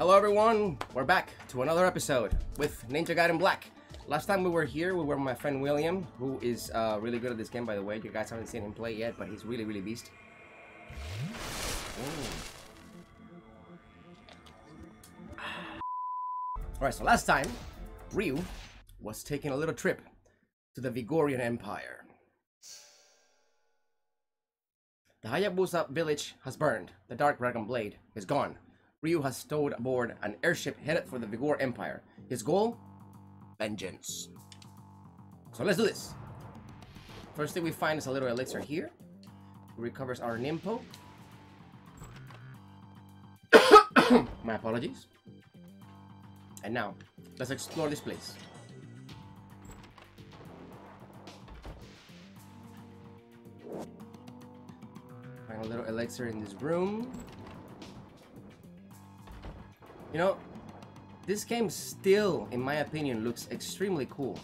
Hello everyone, we're back to another episode with Ninja Gaiden Black. Last time we were here, we were with my friend William, who is uh, really good at this game by the way. You guys haven't seen him play yet, but he's really, really beast. Alright, so last time, Ryu was taking a little trip to the Vigorian Empire. The Hayabusa village has burned. The Dark Dragon Blade is gone. Ryu has stowed aboard an airship headed for the Vigoor Empire. His goal? Vengeance. So let's do this. First thing we find is a little elixir here. It recovers our Ninpo. My apologies. And now, let's explore this place. Find a little elixir in this room. You know, this game still, in my opinion, looks extremely cool.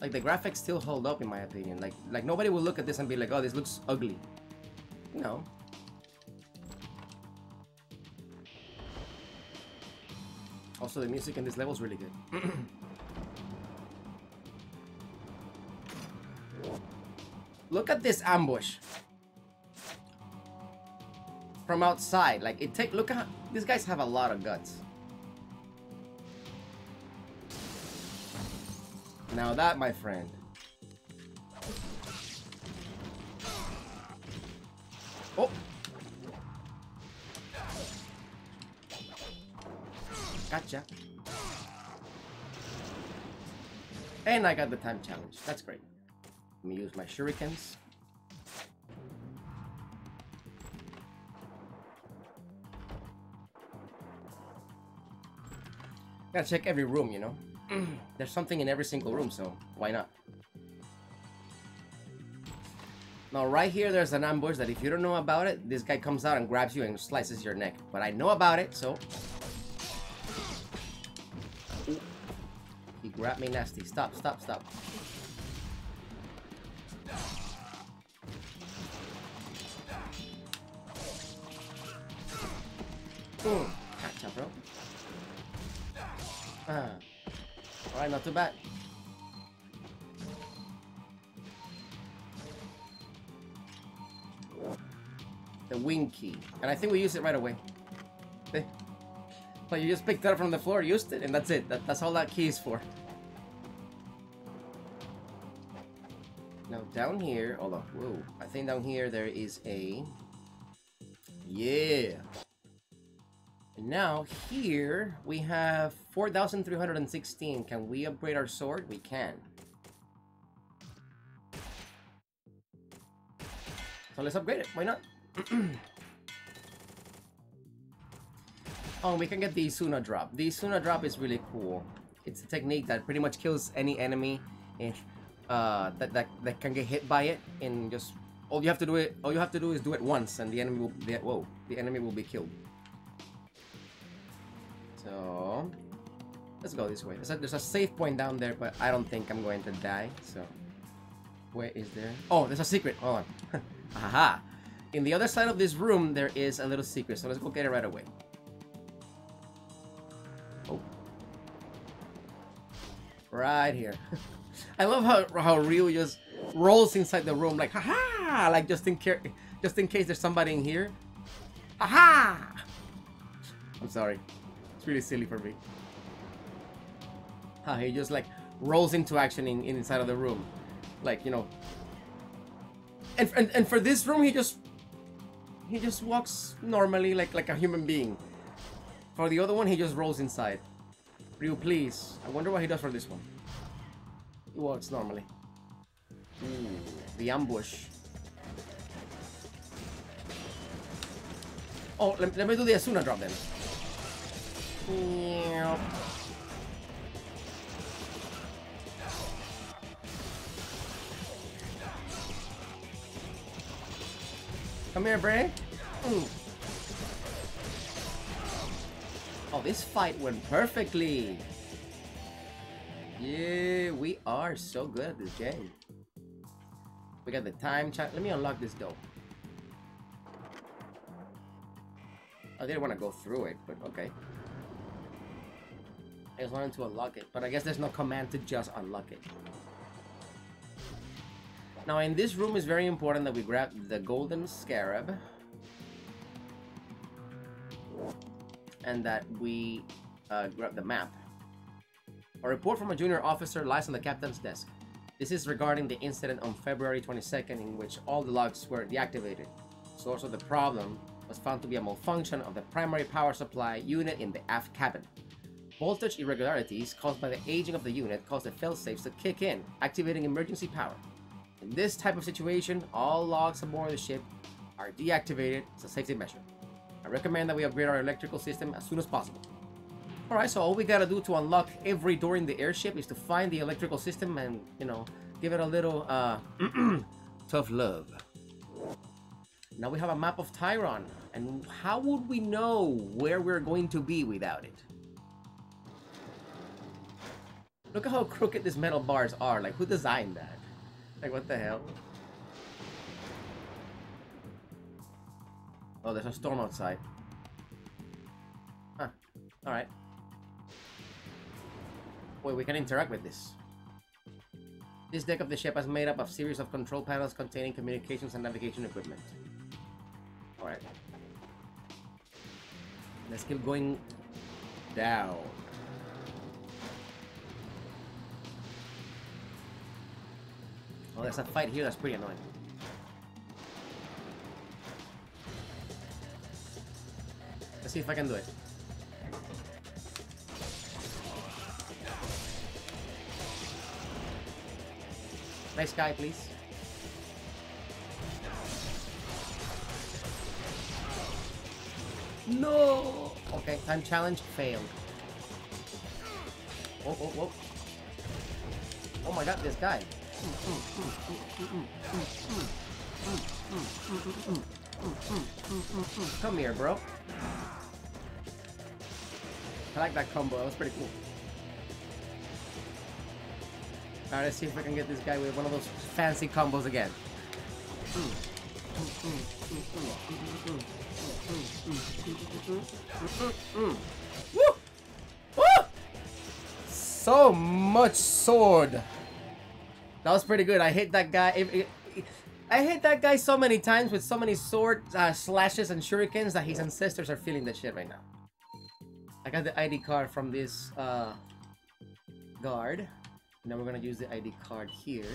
Like the graphics still hold up in my opinion. Like like nobody will look at this and be like, oh, this looks ugly. No. Also, the music in this level is really good. Look at this ambush. From outside, like it take. Look at these guys have a lot of guts. Now that, my friend. Oh. Gotcha. And I got the time challenge. That's great. Let me use my shurikens. Gotta check every room, you know? There's something in every single room, so why not? Now, right here, there's an ambush that if you don't know about it, this guy comes out and grabs you and slices your neck. But I know about it, so... He grabbed me nasty. Stop, stop, stop. Boom. Gotcha, bro. Ah. Alright, not too bad. The wing key. And I think we use it right away. Eh. But you just picked it up from the floor, used it, and that's it. That, that's all that key is for. Now down here, hold on, whoa. I think down here there is a... Yeah. And now here we have 4,316. Can we upgrade our sword? We can. So let's upgrade it. Why not? oh, we can get the Izuna drop. The Izuna drop is really cool. It's a technique that pretty much kills any enemy in, uh, that, that that can get hit by it, and just all you have to do it. All you have to do is do it once, and the enemy will. The, whoa, the enemy will be killed. So let's go this way. There's a, there's a safe point down there, but I don't think I'm going to die. So where is there? Oh, there's a secret. Hold on. Aha. In the other side of this room, there is a little secret. So let's go get it right away. Oh. Right here. I love how how Ryu just rolls inside the room like haha, like just in just in case there's somebody in here. Haha. I'm sorry really silly for me. He just like rolls into action in, inside of the room. Like, you know. And, and, and for this room, he just he just walks normally like like a human being. For the other one, he just rolls inside. Ryu, please. I wonder what he does for this one. He walks normally. Ooh, the ambush. Oh, let, let me do the Izuna drop then. Come here, Bray. Oh, this fight went perfectly. Yeah, we are so good at this game. We got the time check. Let me unlock this door. Oh, I didn't want to go through it, but okay. I just wanted to unlock it, but I guess there's no command to just unlock it. Now in this room, it's very important that we grab the golden scarab. And that we uh, grab the map. A report from a junior officer lies on the captain's desk. This is regarding the incident on February 22nd in which all the logs were deactivated. Source of the problem was found to be a malfunction of the primary power supply unit in the aft cabin. Voltage irregularities caused by the aging of the unit caused the failsafes to kick in, activating emergency power. In this type of situation, all logs aboard the ship are deactivated as a safety measure. I recommend that we upgrade our electrical system as soon as possible. Alright, so all we gotta do to unlock every door in the airship is to find the electrical system and, you know, give it a little, uh, tough love. Now we have a map of Tairon, and how would we know where we're going to be without it? Look at how crooked these metal bars are, like who designed that? Like what the hell? Oh, there's a storm outside. Huh, alright. Wait, we can interact with this. This deck of the ship is made up of series of control panels containing communications and navigation equipment. Alright. Let's keep going down. Oh, there's a fight here that's pretty annoying. Let's see if I can do it. Nice guy, please. No! Okay, time challenge failed. Whoa, whoa, whoa. Oh my god, this guy. Come here, bro. I like that combo, that was pretty cool. Alright, let's see if we can get this guy with one of those fancy combos again. Woo! Woo! So much sword. That was pretty good. I hit that guy. It, it, it, I hit that guy so many times with so many sword uh, slashes and shurikens that his ancestors are feeling that shit right now. I got the ID card from this uh, guard. Now we're gonna use the ID card here.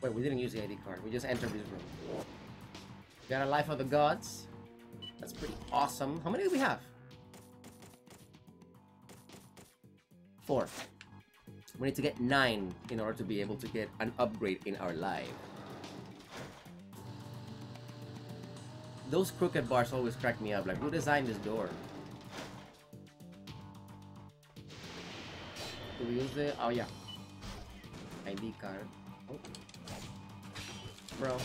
Wait, we didn't use the ID card. We just entered this room. Got a Life of the Gods. That's pretty awesome. How many do we have? Four. We need to get nine in order to be able to get an upgrade in our life. Those crooked bars always crack me up. Like, who designed this door? Do we use the... Oh, yeah. ID card. Oh. Bro.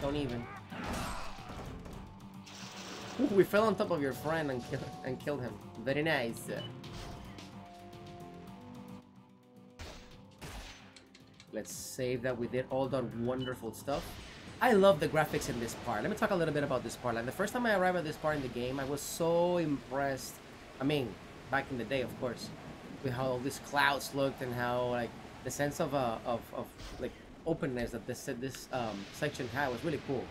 Don't even. Ooh, we fell on top of your friend and, kill and killed him. Very nice. Let's save that we did all that wonderful stuff. I love the graphics in this part. Let me talk a little bit about this part. Like the first time I arrived at this part in the game, I was so impressed. I mean, back in the day, of course, with how all these clouds looked and how like the sense of uh, of, of like openness that this this um, section had was really cool.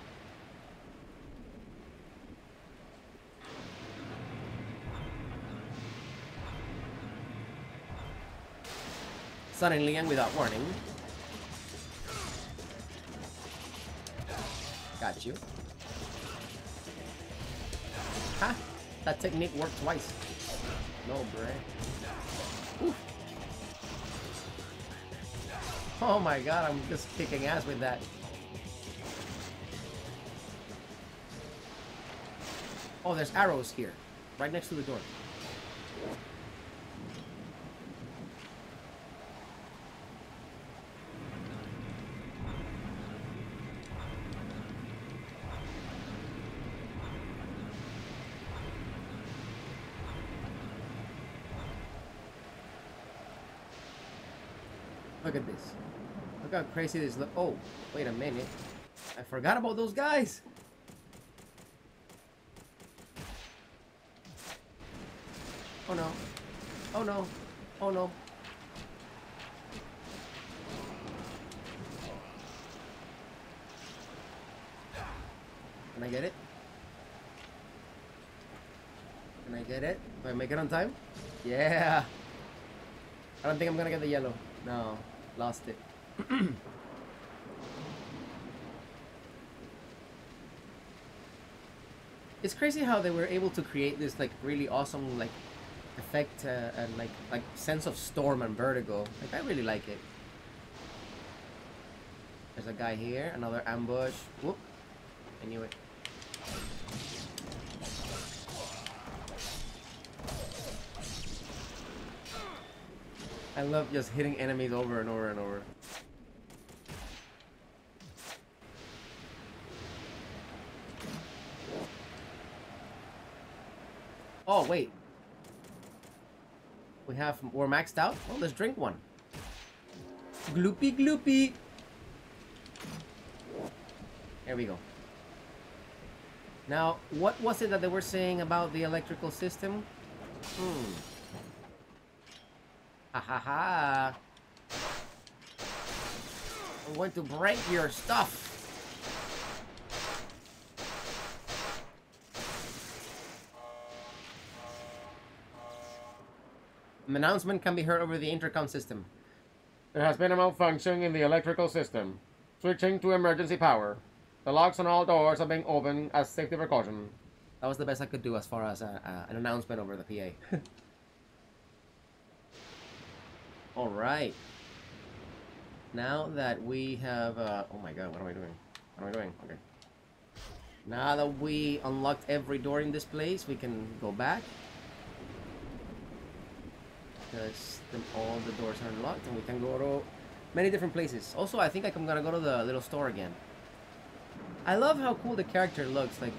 Suddenly and without warning, Got you. Ha! That technique worked twice. No, bruh. Oh my god, I'm just kicking ass with that. Oh, there's arrows here. Right next to the door. Look at this. Look how crazy this look. Oh, wait a minute. I forgot about those guys. Oh no. Oh no. Oh no. Can I get it? Can I get it? Do I make it on time? Yeah! I don't think I'm gonna get the yellow. No, lost it. it's crazy how they were able to create this like really awesome like effect uh, and like like sense of storm and vertigo. Like I really like it. There's a guy here, another ambush. Whoop! I knew it. I love just hitting enemies over and over and over. Oh, wait. We have, we're maxed out? Well, let's drink one. Gloopy gloopy. There we go. Now, what was it that they were saying about the electrical system? Hmm. Ha ha ha. I'm going to break your stuff. An announcement can be heard over the intercom system. There has been a malfunction in the electrical system. Switching to emergency power. The locks on all doors are being opened as safety precaution. That was the best I could do as far as a, a, an announcement over the PA. All right. Now that we have, uh, oh my god, what am I doing? What am I doing? Okay. Now that we unlocked every door in this place, we can go back. Because all the doors are unlocked and we can go to many different places. Also, I think I'm gonna go to the little store again. I love how cool the character looks. Like,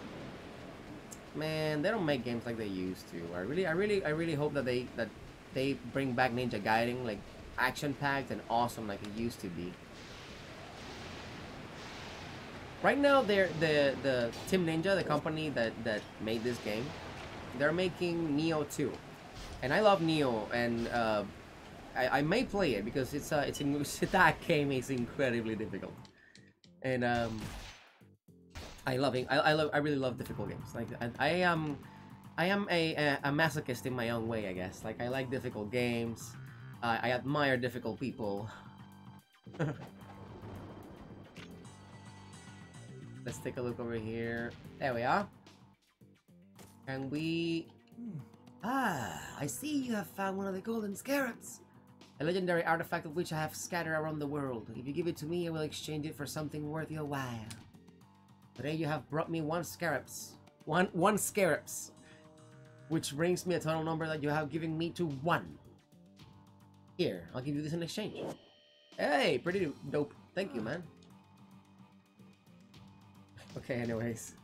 man, they don't make games like they used to. I really, I really, I really hope that they that they bring back Ninja Gaiden like action packed and awesome like it used to be. Right now, they're the the Team Ninja, the company that that made this game, they're making Nioh 2, and I love Nioh, and uh, I, I may play it because it's uh it's in that game is incredibly difficult, and um, I love it. I, I love I really love difficult games. Like I, I am. I am a, a, a masochist in my own way, I guess. Like, I like difficult games. Uh, I admire difficult people. Let's take a look over here. There we are. Can we... Ah, I see you have found one of the golden scarabs. A legendary artifact of which I have scattered around the world. If you give it to me, I will exchange it for something worth your while. Today you have brought me one scarabs. One, one scarabs. Which brings me a total number that you have given me to one. Here, I'll give you this in exchange. Hey, pretty dope. Thank you, man. Okay, anyways.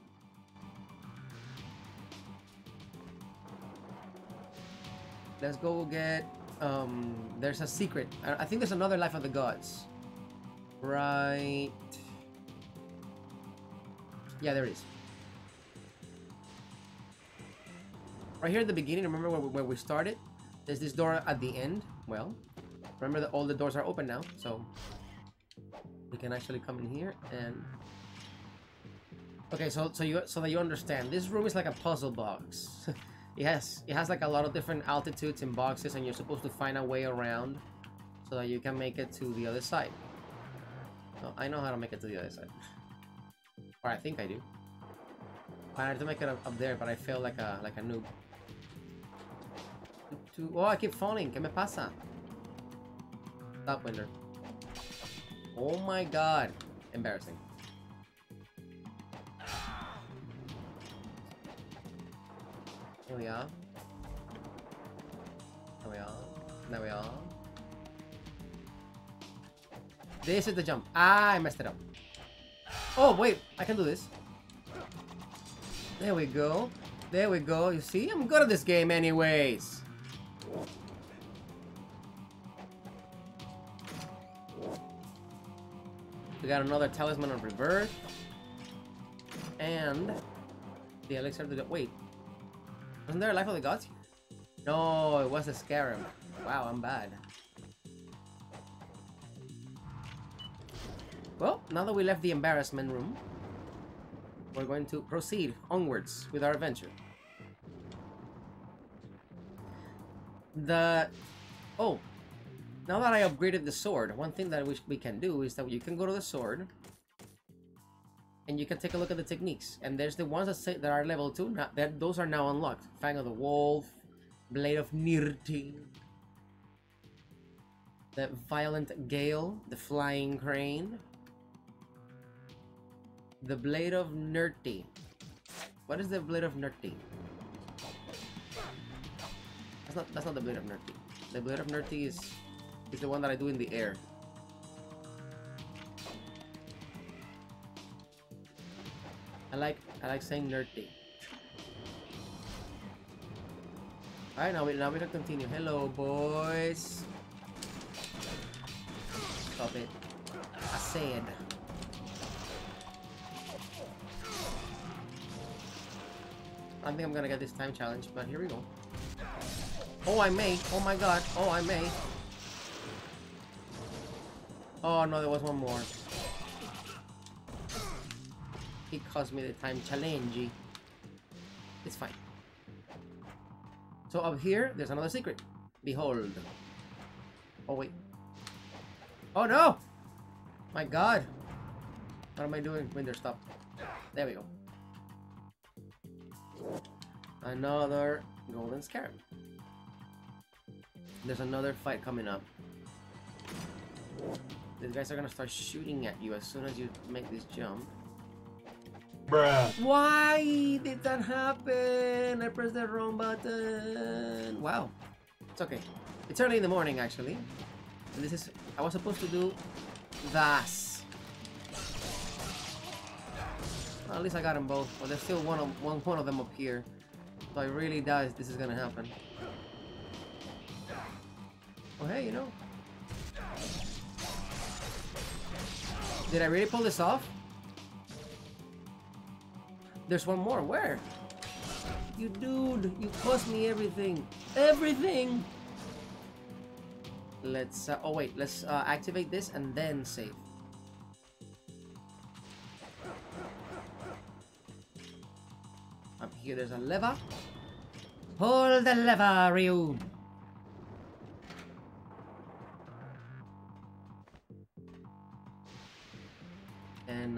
Let's go get, um, there's a secret. I, I think there's another Life of the Gods. Right. Yeah, there is. Right here at the beginning, remember where we, where we started? There's this door at the end. Well, remember that all the doors are open now, so we can actually come in here and Okay, so so you so that you understand, this room is like a puzzle box. it has it has like a lot of different altitudes and boxes, and you're supposed to find a way around so that you can make it to the other side. I know how to make it to the other side, or I think I do. I had to make it up, up there, but I feel like a like a noob. Oh, I keep falling. ¿Qué me pasa? Stop, Winder. Oh my god. Embarrassing. Here we are. There we are. There we are. This is the jump. Ah, I messed it up. Oh, wait. I can do this. There we go. There we go. You see? I'm good at this game anyways. We got another Talisman of Rebirth. And the Elixir of the... Wait. Wasn't there a Life of the Gods here? No, it was a scarab. Wow, I'm bad. Well, now that we left the embarrassment room, we're going to proceed onwards with our adventure. The... Oh, now that I upgraded the sword, one thing that we, we can do is that you can go to the sword and you can take a look at the techniques. And there's the ones that say that are level 2, not, that, those are now unlocked. Fang of the Wolf, Blade of Nirti, the Violent Gale, the Flying Crane, the Blade of Nerti. What is the Blade of Nerti? That's not that's not the Blade of Nerti. The Blade of Nerti is is the one that I do in the air. I like I like saying nerdy. Alright, now we now we can continue. Hello boys. Stop it. I said. I think I'm gonna get this time challenge, but here we go. Oh, I may. Oh my god. Oh, I may. Oh no, there was one more. He cost me the time challenge. It's fine. So up here, there's another secret. Behold. Oh wait. Oh no! My god! What am I doing? Winder, stop. There we go. Another golden scarab. There's another fight coming up. These guys are gonna start shooting at you as soon as you make this jump. Bruh. Why did that happen? I pressed the wrong button. Wow. It's okay. It's early in the morning, actually. And this is... I was supposed to do this. Well, at least I got them both. But there's still one of, one, one of them up here. So I really doubt this is gonna happen. Oh, hey, you know. Did I really pull this off? There's one more. Where? You dude, you cost me everything. Everything! Let's, uh, oh wait, let's uh, activate this and then save. Up here there's a lever. Pull the lever, Ryu!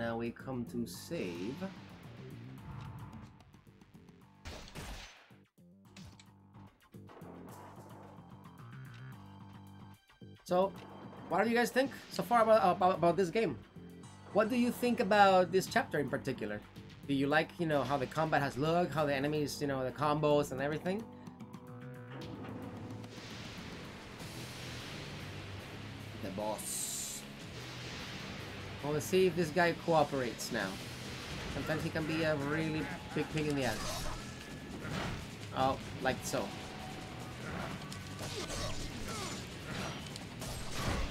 Now we come to save. So, what do you guys think so far about, uh, about, about this game? What do you think about this chapter in particular? Do you like, you know, how the combat has looked, how the enemies, you know, the combos and everything? The boss. Well, let's see if this guy cooperates now. Sometimes he can be a really big pig in the ass. Oh, like so.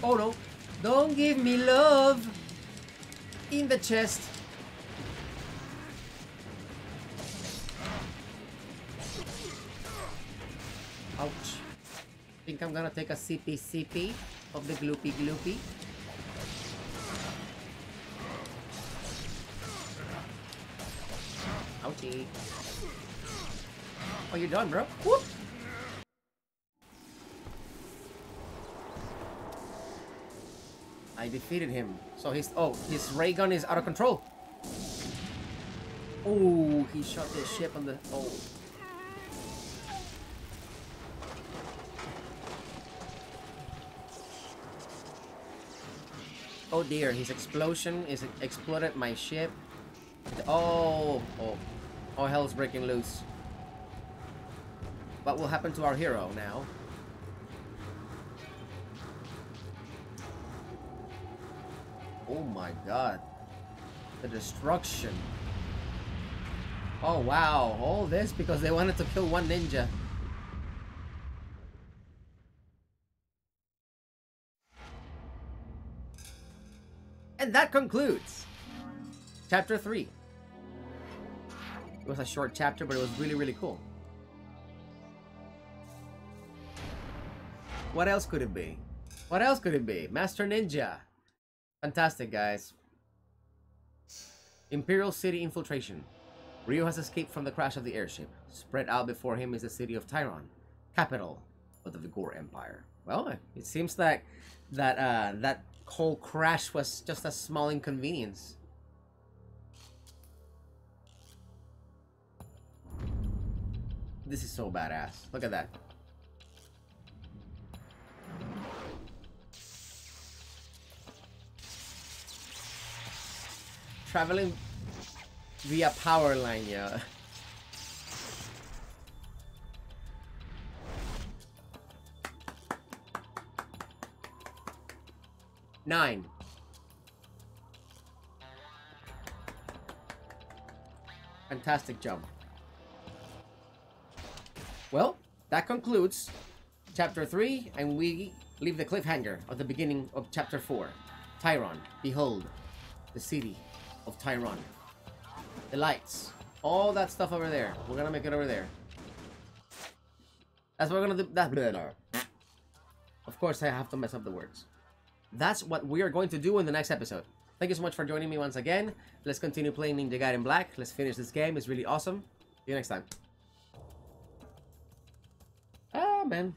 Oh no! Don't give me love! In the chest! Ouch. Think I'm gonna take a sippy sippy of the gloopy gloopy. Oh, you're done, bro. Whoop! I defeated him. So his oh his ray gun is out of control. Oh, he shot the ship on the oh. Oh dear, his explosion is exploded my ship. Oh, oh, oh hell's breaking loose. What will happen to our hero now? Oh my god. The destruction. Oh wow, all this because they wanted to kill one ninja. And that concludes chapter 3. It was a short chapter, but it was really, really cool. What else could it be? What else could it be? Master Ninja. Fantastic, guys. Imperial City infiltration. Ryu has escaped from the crash of the airship. Spread out before him is the city of Tairon, capital of the Vigoor Empire. Well, it seems that that uh, that whole crash was just a small inconvenience. This is so badass. Look at that. Traveling via power line, yeah. Nine. Fantastic jump. Well, that concludes chapter 3, and we leave the cliffhanger of the beginning of chapter 4. Tairon, behold, the city of Tairon. The lights, all that stuff over there. We're gonna make it over there. That's what we're gonna do. That. Of course, I have to mess up the words. That's what we are going to do in the next episode. Thank you so much for joining me once again. Let's continue playing Ninja Gaiden Black. Let's finish this game. It's really awesome. See you next time. Man.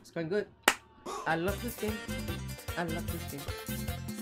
It's going good. I love this game. I love this game.